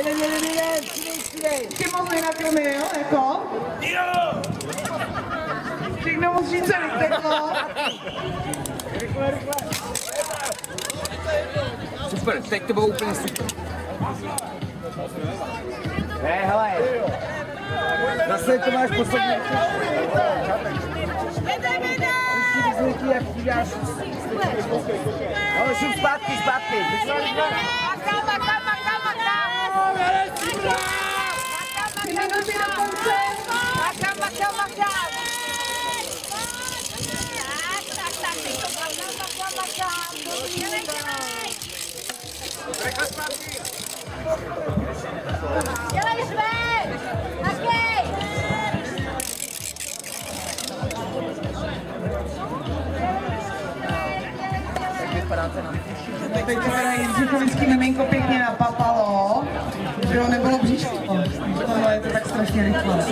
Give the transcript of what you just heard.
Jeden, jeden, jeden, přidej, přidej. Ty moc nenakrmil, jako? Jo! Všechno moc říct, jako? Super, teď to bylo úplně super. Ne, hele. Zase to máš poslední. Ještě jak ti dáš. Ale šup zpátky, zpátky. Tři minuty do konce. Dělej ven! Takej! Teď to teda Jindřichovický miminko pěkně napapalo, že ho nebylo bříško. To je to tak strašně rychle.